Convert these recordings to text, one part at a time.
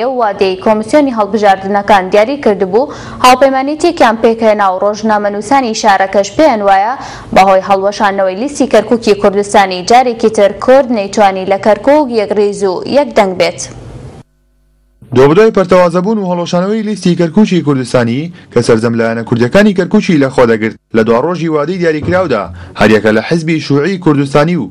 ئەو وادەی کۆمیسیۆنی هەڵبژاردنەکان دیاری کردبوو، هاوپەیمانێتیەکیان پێکهێنا و ڕۆژنامەنووسانی شارەکەش پێیان وایە بەهۆی هەڵوەشاندنەوەی لیستی کەرکوکی کوردستانی جارێکی تر کورد نەیتوانی لە کەرکوک یەک ڕیز و یەک دەنگ بێت. دوابەدوای پەرتەوازەبوون و هەڵوەشانەوەی لیستی کەرکوکی کوردستانی کە سەرجەم لایەنە کوردیەکانی کەرکوکی لەخۆدەگرت لە دواڕۆژی وادەی دیاریکراودا هەریەکە لە حزبی شوعی کوردستانی و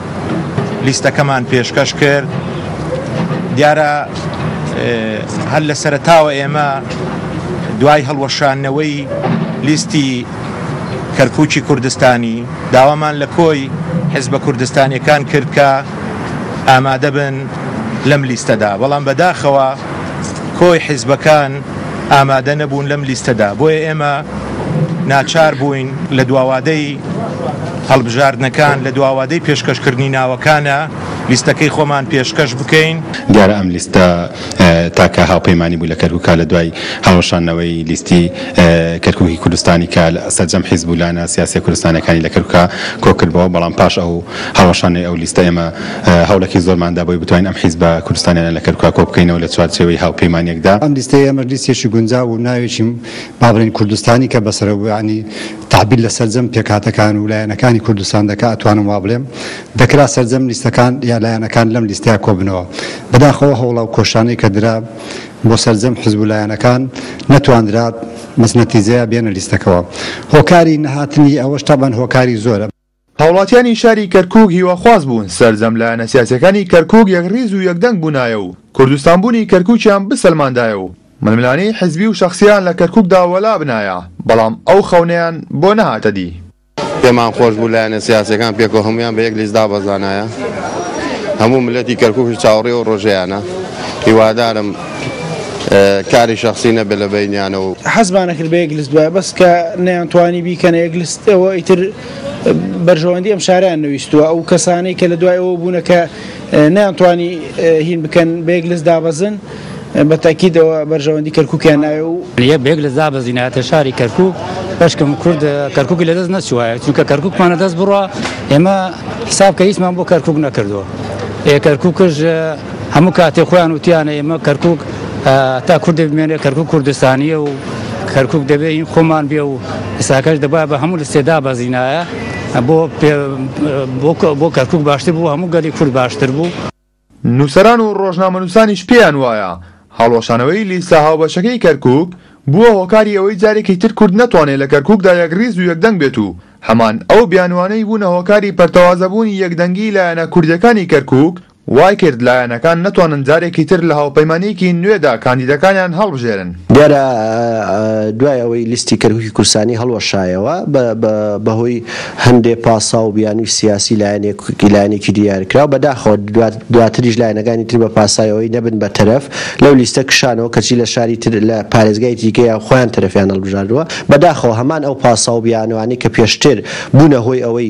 لیستەکەمان پێشکەش کرد دیارە هەر لە سەرتاوە ئێمە دوای هەڵوەشانەوەی لیستی کەرکوچی کوردستانی داوامان لە کۆی حزبە کوردستانیەکان کرد کە ئامادە بن لەم لیستەدا بەڵام بەداخەوە کۆی حیزبەکان ئامادە نەبوون لەم لیستەدا بۆیە ئێمە ناچار بووین لە دواوادەی هەڵبژاردنەکان لە دواوادەی پێشکەشکردنی ناوەکانە لیستەکەی خۆمان پێشکەش بکەین. دیارە ئەم لیستە تاکە هاوپەیمانی بوو لە کەرکووکا لە دوای هەڵوەشاندنەوەی لیستی کەرکووکی کوردستانی کە سەرجەم حیزب و لایەنە سیاسییە کوردستانییەکانی لە کەرکووکا کۆکردبووەوە بەڵام پاش ئەو هەڵوەشاندنەی ئەو لیستە ئێمە هەوڵێکی زۆرمان دا بۆی بتوانین ئەم حیزبە کوردستانیانە لە کەرکووکا کۆبکەینەوە لە چوارچێوەی هاوپەیمانییەکدا. ئەم لیستەی ئێمەش لیستێکی گونجاو و ناوێکی با بڵێین کوردستانی کە بەسەرەوانی تەعبیر لە سەرجەم پێکهاتەکان و لایەنەکانی کوردستان دەکا، ئەتوانم وا بڵێم دەکرا سەرجەم لیستەکان یا لایەنەکان لەم لیستەیا کۆببنەوە. بەداخەوە ئەو هەوڵا و کۆششانەی کە درا بۆ سەرجەم حزب و لایەنەکان نەتواندرا بەس نەتیجەیا بێنە لیستەکەوە. هۆکاری نەهاتنی ئەوەش تەبعەن هۆکاری زۆرە. هاوڵاتیانی شاری کەرکوک هیواخواز بوون سەرجەم لایەنە سیاسیەکانی کەرکوک یەکڕیز و یەکدەنگ بوونایە و کوردستان بوونی کەرکوکیان بسەلماندایە و ململانێی حزبی و شەخسیان لە کەرکوکدا وەلا بنایە بەڵام ئەو خەونەیان بۆ نەهاتە دی. پێمان خۆش بوو لایەنە سیاسیەکان پێکەوە هەموویان بە یەک لیست دابەزانایە هەموو مللەتی کەرکوکش چاوەڕێی ئەو ڕۆژەیانە هیوادارم کاری شەخسی نەبێت لە بەینیانەوە و. حەزمان ئەکرد بە یەک لیست بایە بەس کە نەیان توانی بیکەنە یەک لیست ئەوە ئیتر بەرژەوەندی ئەم شارەیان نەویستووە، ئەو کەسانەی کە لە دوای ئەوە بوونە کە نەیانتوانی هین بکەن بە یەک لەس دابەزن بە تەئکید ئەوە بەرژەوەندی کەرکوکیان ناوێ و. بە یەک لەس دابەزینایەتە شاری کەرکوک، بەشکم کورد کەرکوکی لە دەست نەچووایە، چونکە کەرکوکمان لە دەست بڕا ئێمە حیساب کە هیچمان بۆ کەرکوک نەکردووە، ئێ کەرکوکش. هەموو کاتێ خۆیان وتیانە ئێمە کەرکک تا کوردێک بمێنێ کەرکک کوردستانیە و کەرکک دەبێ این خۆمان بێ و ئساکەش دەبای بە هەموو لە سێدا بەزینایە بۆ بۆ کەرکک باشتر بوو هەموو گەلی کورد باشتر بوو. نووسەران و ڕۆژنامەنووسانیش پێیان وایە هەڵوەشانەوەی لیستە هاوبەشەکەی کەرکک بووە هۆکاری ئەوەی جارێکی تر کورد نەتوانێ لە کەرککدا یەکڕیز و یەکدەنگ بێت و هەمان ئەو بیانووانەی بوونە هۆکاری پەرتەوازەبوونی یەکدەنگی لایەنە کوردیەکانی کەرکک وای کرد لایەنەکان نەتوانن جارێکی تر لە هاوپەیمانییەکی نوێدا کاندیدەکانیان هەڵبژێرن. دیارە دوای ئەوەی لیستی کەرکوکی کورسانی هەڵوەشایەوە بەهۆی هەندێ پاساو و بیانوی سیاسی لایەنێک لایەنێکی دیارکراو بەداخەوە دواتریش لایەنەکانی تر بە پاساوی ئەوەی نەبن بە تەرەف لەو لیستە کشانەوە کەچی لە شاری تر لە پارێزگای تریکەیا خۆیان تەرەفیان هەڵبژاردوە بەداخەوە هەمان ئەو پاساو و بیانوانەی کە پێشتر بونە هۆی ئەوەی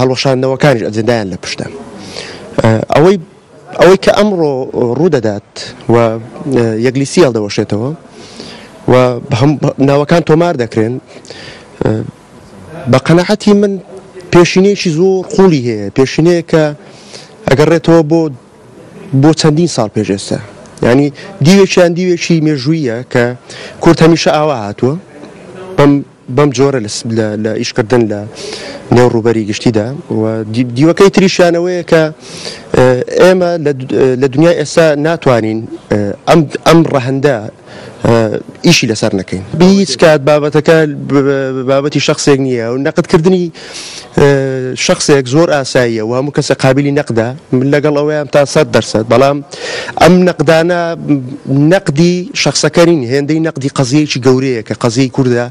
هەڵوەشاندنەوەکانیش ئەجندایان لە پشتە. ئەوەی ئەوەی کە ئەمڕۆ ڕوودەدات و یەکلیسی هەڵدەوەشێتەوە و ناوەکان تۆمار دەکرێن بە قەناعەتی من پێشینەیەکی زۆر قوڵی هەیە پێشینەیە کە ئەگەڕێتەوە بۆ بۆ چەندین ساڵ پێش ئێستا ینی دیوێکیان دیوێکی مێژوویە کە کورد هەمیشە ئاوا هاتووە بەم بەم جۆرە لە ئیش کردن لە نێو ڕووبەری گشتیدا و دیوەکەی تریشیان ئەوەیە کە ئێمە لە دنیای ئێستا ناتوانین ئەم ڕەهندە ئیشی لەسەر نەکەین بە هیچ کات بابەتەکە بابەتی شخصێک نییە و نەقدکردنی شەخسێک زۆر ئاساییە و هەموو کەسە قابلی نەقدە من لەگەڵ ئەوەیان تا سەد دەرسەد بەڵام ئەم نەقدانە نەقدی شخصەکەرین هێندەی نەقدی قەزیەکی گەورەیە کە قەزیەی کوردە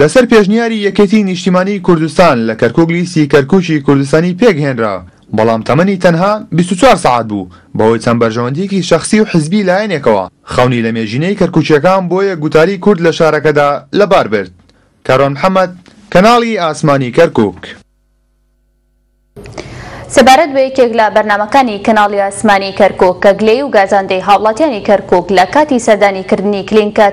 لەسەر پێشنیاری یەکێتی نیشتیمانی کوردستان لە کەرکوک لیستی کەرکوکی کوردستانی پێک هێنرا بەڵام تەمەنی تەنها بیست و چوار سەعات بوو بەهۆی چەند بەرژەوەندیەکی شەخسی و حزبی لایەنێکەوە خەونی لە مێژینەی کەرکوکیەکان بۆ یەک گوتاری کورد لە شارەکەدا لەباربرد کارۆن محەمەد، کەناڵی ئاسمانی کەرکووک. سەبارەت بە یەکێک لە بەرنامەکانی کەناڵی ئاسمانی کەرکووک کە گلەیی و گازاندەی هاوڵاتیانی کەرکووک لە کاتی سەردانی کردنی کلینکە